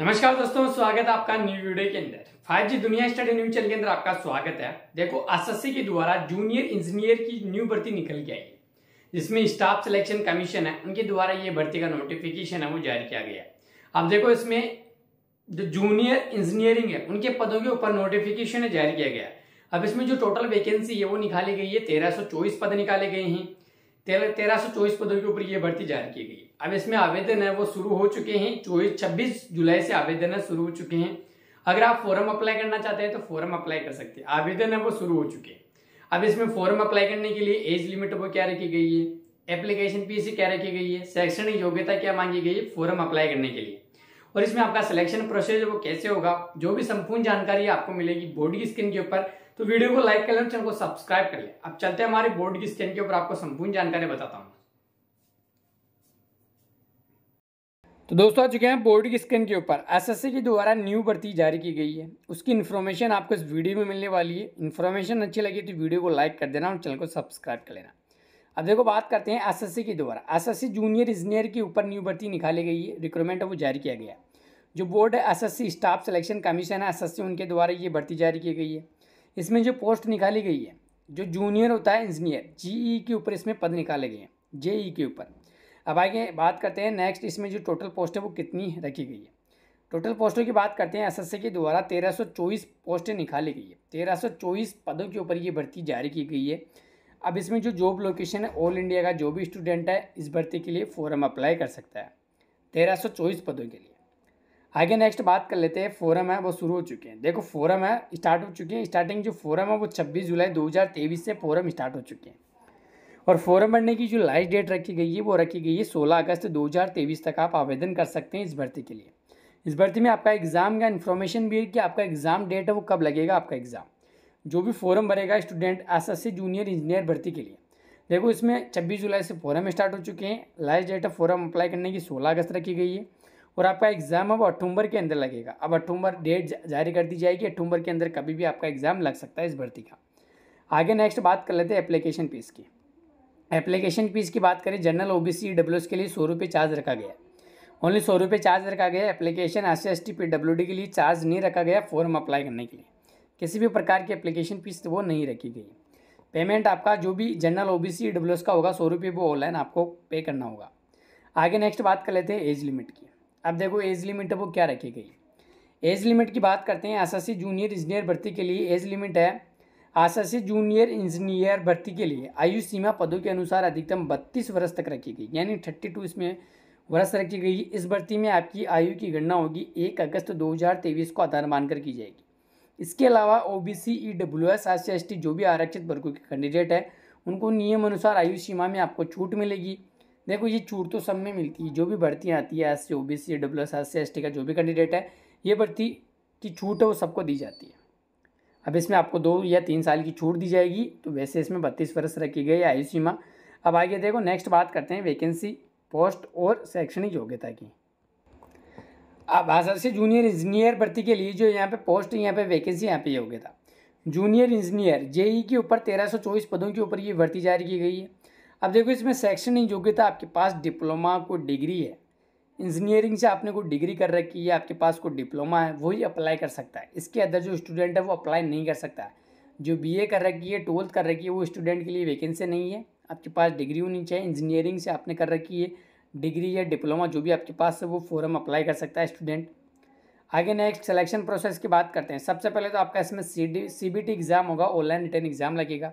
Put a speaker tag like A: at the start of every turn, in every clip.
A: नमस्कार दोस्तों, स्वागत है आपका न्यू वीडियो के अंदर। 5G दुनिया स्टडी न्यूज़ चैनल के अंदर आपका स्वागत है। देखो एसएससी के द्वारा जूनियर इंजीनियर की न्यू भर्ती निकल के आई जिसमें स्टाफ सिलेक्शन कमीशन है, उनके द्वारा ये भर्ती का नोटिफिकेशन है, वो जारी किया गया अब देखो, इसमें जो जूनियर इंजीनियरिंग है, उनके पदों के ऊपर नोटिफिकेशन जारी किया गया अब इसमें जो टोटल वैकेंसी है, वो निकाली गई है, तेरह पद निकाले गए हैं। तेरह सौ चौबीस पदों के ऊपर ये भर्ती जारी की गई। अब इसमें आवेदन है, वो शुरू हो चुके हैं। चौबीस, छब्बीस जुलाई से आवेदन है, शुरू हो चुके हैं। अगर आप फॉर्म अप्लाई करना चाहते हैं तो फॉर्म अप्लाई कर सकते हैं। आवेदन है, वो शुरू हो चुके हैं। अब इसमें फॉर्म अप्लाई करने के लिए एज लिमिट वो क्या रखी गई है? एप्लीकेशन फ़ीस क्या रखी गई है? शैक्षणिक योग्यता क्या मांगी गई है? फॉर्म अप्लाई करने के लिए। और इसमें आपका सिलेक्शन प्रोसेस वो कैसे होगा, जो भी संपूर्ण जानकारी आपको मिलेगी बोर्ड की स्क्रीन के ऊपर तो वीडियो को लाइक कर लें चैनल को सब्सक्राइब कर ले। अब चलते हैं हमारे बोर्ड की स्क्रीन के ऊपर, आपको संपूर्ण जानकारी बताता हूँ। तो दोस्तों, आ चुके हैं बोर्ड की स्क्रीन के ऊपर। एसएससी के द्वारा न्यू भर्ती जारी की गई है। उसकी इन्फॉर्मेशन आपको इस वीडियो में मिलने वाली है। इन्फॉर्मेशन अच्छी लगी तो वीडियो को लाइक कर देना और चैनल को सब्सक्राइब कर लेना। अब देखो बात करते हैं एसएससी के द्वारा। एसएससी जूनियर इंजीनियर के ऊपर न्यू भर्ती निकाली गई है। रिक्रूटमेंट वो जारी किया गया जो बोर्ड है एसएससी स्टाफ सिलेक्शन कमीशन है एसएससी उनके द्वारा ये भर्ती जारी की गई है। इसमें जो पोस्ट निकाली गई है, जो जूनियर होता है इंजीनियर जीई के ऊपर इसमें पद निकाले गए हैं जेई के ऊपर। अब आगे बात करते हैं नेक्स्ट इसमें जो टोटल पोस्ट है वो कितनी रखी गई है। टोटल पोस्टों की बात करते हैं एसएससी के द्वारा तेरह सौ चौबीस पोस्टें निकाली गई है। तेरह सौ चौबीस पदों के ऊपर ये भर्ती जारी की गई है। अब इसमें जो जॉब लोकेशन है ऑल इंडिया का जो भी स्टूडेंट है, इस भर्ती के लिए फॉरम अप्लाई कर सकता है। तेरह सौ चौबीस पदों के लिए। आगे नेक्स्ट बात कर लेते हैं फोरम है, वो शुरू हो चुके हैं। देखो फोरम है स्टार्ट हो चुके हैं। स्टार्टिंग जो फोरम है, वो छब्बीस जुलाई दो हज़ार तेईस से फोरम स्टार्ट हो चुके हैं। और फॉर्म भरने की जो लास्ट डेट रखी गई है, वो रखी गई है सोलह अगस्त 2023 तक आप आवेदन कर सकते हैं इस भर्ती के लिए। इस भर्ती में आपका एग्ज़ाम का इन्फॉर्मेशन भी है कि आपका एग्ज़ाम डेट है, वो कब लगेगा आपका एग्ज़ाम जो भी फॉर्म भरेगा स्टूडेंट एस जूनियर इंजीनियर भर्ती के लिए। देखो, इसमें छब्बीस जुलाई से फॉरम स्टार्ट हो चुके हैं। Last date of form apply करने की सोलह अगस्त रखी गई है और आपका एग्ज़ाम अब अक्टूबर के अंदर लगेगा। अब अक्टूबर डेट जारी कर दी जाएगी। अक्टूबर के अंदर कभी भी आपका एग्ज़ाम लग सकता है इस भर्ती का। आगे नेक्स्ट बात कर लेते हैं एप्लीकेशन फ़ीस की। एप्लीकेशन फ़ीस की बात करें general O B C W के लिए सौ रुपये चार्ज रखा गया ओनली सौ रुपये चार्ज रखा गया application S S T P W D के लिए चार्ज नहीं रखा गया फॉर्म अप्लाई करने के लिए। किसी भी प्रकार की एप्लीकेशन फ़ीस वो नहीं रखी गई। पेमेंट आपका जो भी general O B C W का होगा, सौ रुपये वो ऑनलाइन आपको पे करना होगा। आगे नेक्स्ट बात कर लेते हैं एज लिमिट की। अब देखो एज लिमिट वो क्या रखी गई? एज लिमिट की बात करते हैं एस जूनियर इंजीनियर भर्ती के लिए। एज लिमिट है आशासी जूनियर इंजीनियर भर्ती के लिए। आयु सीमा पदों के अनुसार अधिकतम बत्तीस वर्ष तक रखी गई। यानी थर्टी टू इसमें वर्ष रखी गई। इस भर्ती में आपकी आयु की गणना होगी एक अगस्त दो हज़ार तेईस को आधार मानकर की जाएगी। इसके अलावा O B C E W S S C S T जो भी आरक्षित वर्गों के कैंडिडेट है, उनको नियम अनुसार आयु सीमा में आपको छूट मिलेगी। देखो, ये छूट तो सब में मिलती है, जो भी भर्ती आती है S C O B C W S S C S T का जो भी कैंडिडेट है, ये भर्ती की छूट है, वो सबको दी जाती है। अब इसमें आपको दो या तीन साल की छूट दी जाएगी तो वैसे इसमें बत्तीस वर्ष रखी गई आयु सीमा। अब आगे देखो नेक्स्ट बात करते हैं वैकेंसी पोस्ट और शैक्षणिक योग्यता की। अब आशा से जूनियर इंजीनियर भर्ती के लिए जो यहाँ पे पोस्ट यहाँ पे वैकेंसी यहाँ पे हो गया योग्यता जूनियर इंजीनियर जेई के ऊपर तेरह सौ चौबीस पदों के ऊपर ये भर्ती जारी की गई है। अब देखो इसमें शैक्षणिक योग्यता आपके पास डिप्लोमा को डिग्री है। इंजीनियरिंग से आपने कोई डिग्री कर रखी है, आपके पास कोई डिप्लोमा है वही अप्लाई कर सकता है। इसके अंदर जो स्टूडेंट है, वो अप्लाई नहीं कर सकता है। जो बीए कर रखी है ट्वेल्थ कर रखी है, वो स्टूडेंट के लिए वैकेंसी नहीं है। आपके पास डिग्री होनी चाहिए इंजीनियरिंग से आपने कर रखी है। डिग्री या डिप्लोमा जो भी आपके पास है, वो फॉरम अप्लाई कर सकता है स्टूडेंट आगे नेक्स्ट सिलेक्शन प्रोसेस की बात करते हैं। सबसे पहले तो आपका इसमें C D C B T exam होगा ऑनलाइन रिटर्न एग्ज़ाम लगेगा।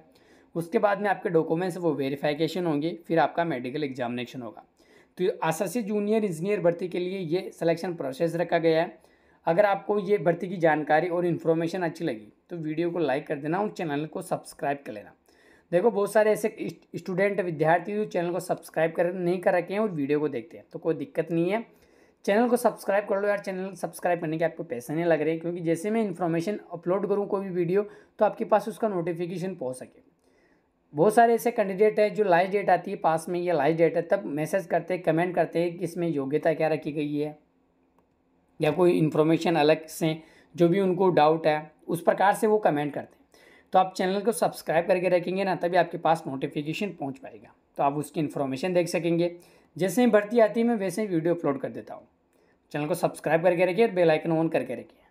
A: उसके बाद में आपके डॉक्यूमेंट्स वो वेरीफिकेशन होंगे, फिर आपका मेडिकल एग्जामिनेशन होगा। तो आसासी जूनियर इंजीनियर भर्ती के लिए ये सिलेक्शन प्रोसेस रखा गया है। अगर आपको ये भर्ती की जानकारी और इन्फॉर्मेशन अच्छी लगी तो वीडियो को लाइक कर देना और चैनल को सब्सक्राइब कर लेना। देखो, बहुत सारे ऐसे स्टूडेंट विद्यार्थी जो चैनल को सब्सक्राइब कर नहीं कर रखे हैं और वीडियो को देखते हैं। तो कोई दिक्कत नहीं है। चैनल को सब्सक्राइब कर लो यार। चैनल सब्सक्राइब करने के आपको पैसे नहीं लग रहे क्योंकि जैसे मैं इन्फॉर्मेशन अपलोड करूँ कोई भी वीडियो तो आपके पास उसका नोटिफिकेशन पहुँच सके। बहुत सारे ऐसे कैंडिडेट हैं जो लास्ट डेट आती है पास में, या लास्ट डेट है, तब मैसेज करते हैं कमेंट करते हैं कि इसमें योग्यता क्या रखी गई है। या कोई इन्फॉर्मेशन अलग से, जो भी उनको डाउट है, उस प्रकार से वो कमेंट करते हैं। तो आप चैनल को सब्सक्राइब करके रखेंगे ना, तभी आपके पास नोटिफिकेशन पहुँच पाएगा। तो आप उसकी इन्फॉर्मेशन देख सकेंगे। जैसे ही भर्ती आती है, मैं वैसे ही वीडियो अपलोड कर देता हूँ। चैनल को सब्सक्राइब करके रखिए और बेलाइकन ऑन करके रखिए।